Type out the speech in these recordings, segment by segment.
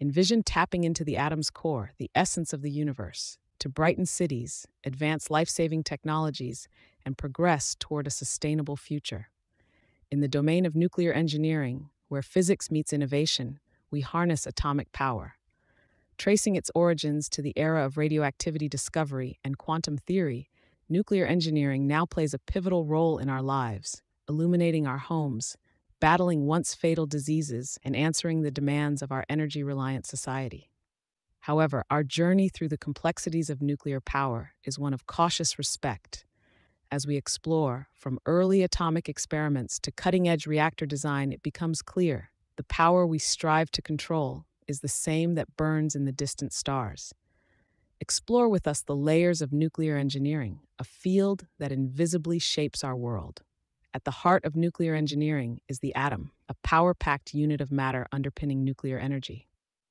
Envision tapping into the atom's core, the essence of the universe, to brighten cities, advance life saving technologies, and progress toward a sustainable future. In the domain of nuclear engineering, where physics meets innovation, we harness atomic power. Tracing its origins to the era of radioactivity discovery and quantum theory, nuclear engineering now plays a pivotal role in our lives, illuminating our homes, battling once fatal diseases, and answering the demands of our energy reliant society. However, our journey through the complexities of nuclear power is one of cautious respect. As we explore, from early atomic experiments to cutting edge reactor design, it becomes clear the power we strive to control is the same that burns in the distant stars. Explore with us the layers of nuclear engineering, a field that invisibly shapes our world. At the heart of nuclear engineering is the atom, a power packed unit of matter underpinning nuclear energy.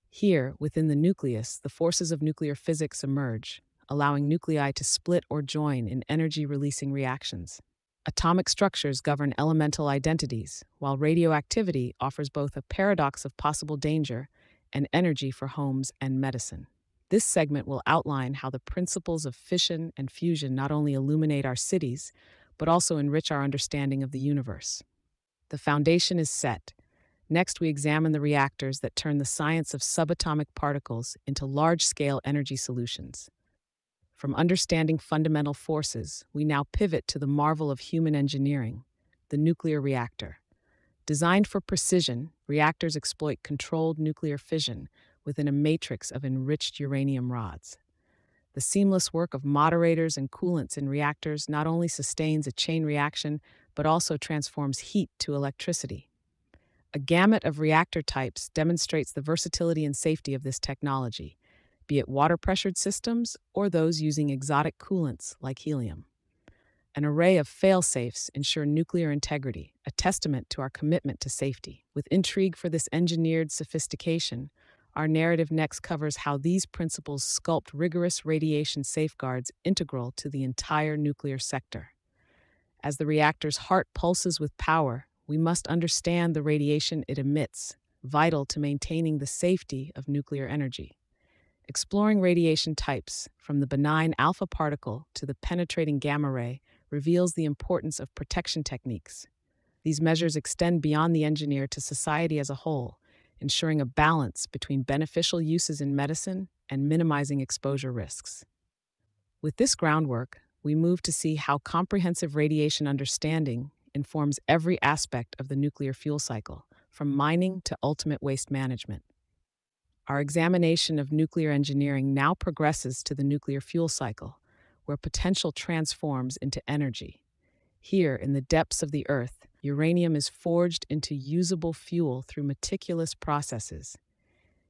Here, within the nucleus, the forces of nuclear physics emerge, allowing nuclei to split or join in energy releasing reactions. Atomic structures govern elemental identities, while radioactivity offers both a paradox of possible danger and energy for homes and medicine. This segment will outline how the principles of fission and fusion not only illuminate our cities, but also enrich our understanding of the universe. The foundation is set. Next, we examine the reactors that turn the science of subatomic particles into large scale energy solutions. From understanding fundamental forces, we now pivot to the marvel of human engineering the nuclear reactor. Designed for precision, reactors exploit controlled nuclear fission within a matrix of enriched uranium rods. The seamless work of moderators and coolants in reactors not only sustains a chain reaction, but also transforms heat to electricity. A gamut of reactor types demonstrates the versatility and safety of this technology, be it water pressured systems or those using exotic coolants like helium. An array of fail safes ensure nuclear integrity, a testament to our commitment to safety. With intrigue for this engineered sophistication, our narrative next covers how these principles sculpt rigorous radiation safeguards integral to the entire nuclear sector. As the reactor's heart pulses with power, we must understand the radiation it emits, vital to maintaining the safety of nuclear energy. Exploring radiation types, from the benign alpha particle to the penetrating gamma ray, reveals the importance of protection techniques. These measures extend beyond the engineer to society as a whole, ensuring a balance between beneficial uses in medicine and minimizing exposure risks. With this groundwork, we move to see how comprehensive radiation understanding informs every aspect of the nuclear fuel cycle, from mining to ultimate waste management. Our examination of nuclear engineering now progresses to the nuclear fuel cycle, where potential transforms into energy. Here, in the depths of the earth, uranium is forged into usable fuel through meticulous processes.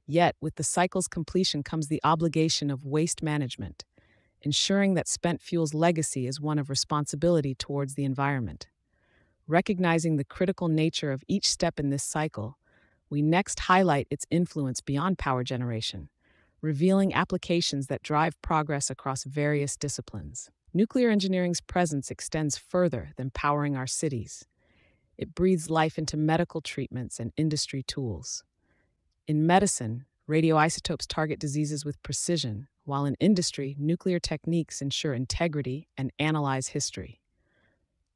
Yet, with the cycle's completion comes the obligation of waste management, ensuring that spent fuel's legacy is one of responsibility towards the environment. Recognizing the critical nature of each step in this cycle, we next highlight its influence beyond power generation revealing applications that drive progress across various disciplines. Nuclear engineering's presence extends further than powering our cities. It breathes life into medical treatments and industry tools. In medicine, radioisotopes target diseases with precision, while in industry, nuclear techniques ensure integrity and analyze history.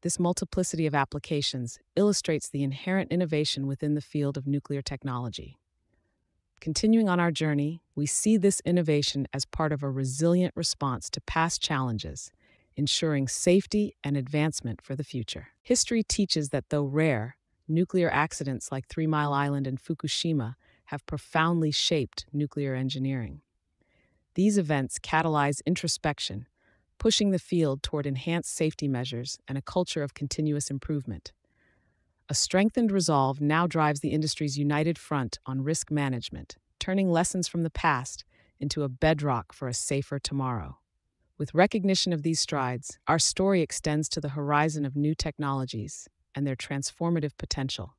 This multiplicity of applications illustrates the inherent innovation within the field of nuclear technology. Continuing on our journey, we see this innovation as part of a resilient response to past challenges, ensuring safety and advancement for the future. History teaches that though rare, nuclear accidents like Three Mile Island and Fukushima have profoundly shaped nuclear engineering. These events catalyze introspection, pushing the field toward enhanced safety measures and a culture of continuous improvement. A strengthened resolve now drives the industry's united front on risk management, turning lessons from the past into a bedrock for a safer tomorrow. With recognition of these strides, our story extends to the horizon of new technologies and their transformative potential.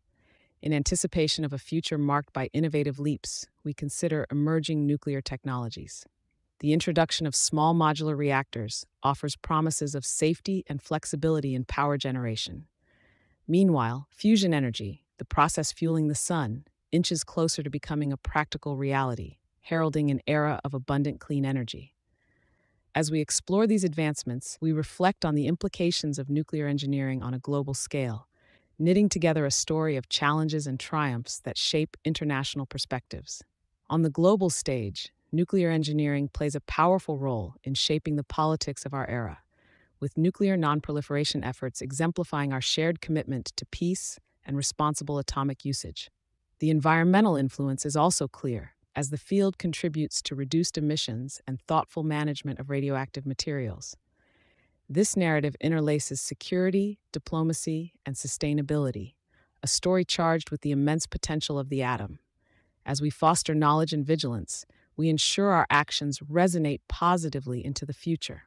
In anticipation of a future marked by innovative leaps, we consider emerging nuclear technologies. The introduction of small modular reactors offers promises of safety and flexibility in power generation, Meanwhile, fusion energy, the process fueling the sun, inches closer to becoming a practical reality, heralding an era of abundant clean energy. As we explore these advancements, we reflect on the implications of nuclear engineering on a global scale, knitting together a story of challenges and triumphs that shape international perspectives. On the global stage, nuclear engineering plays a powerful role in shaping the politics of our era, with nuclear nonproliferation efforts exemplifying our shared commitment to peace and responsible atomic usage. The environmental influence is also clear, as the field contributes to reduced emissions and thoughtful management of radioactive materials. This narrative interlaces security, diplomacy, and sustainability, a story charged with the immense potential of the atom. As we foster knowledge and vigilance, we ensure our actions resonate positively into the future.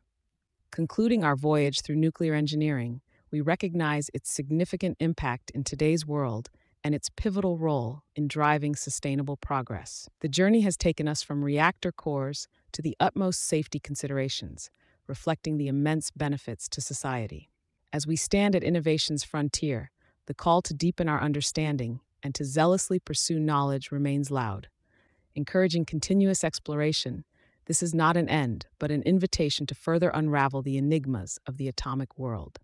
Concluding our voyage through nuclear engineering, we recognize its significant impact in today's world and its pivotal role in driving sustainable progress. The journey has taken us from reactor cores to the utmost safety considerations, reflecting the immense benefits to society. As we stand at innovation's frontier, the call to deepen our understanding and to zealously pursue knowledge remains loud. Encouraging continuous exploration, this is not an end, but an invitation to further unravel the enigmas of the atomic world.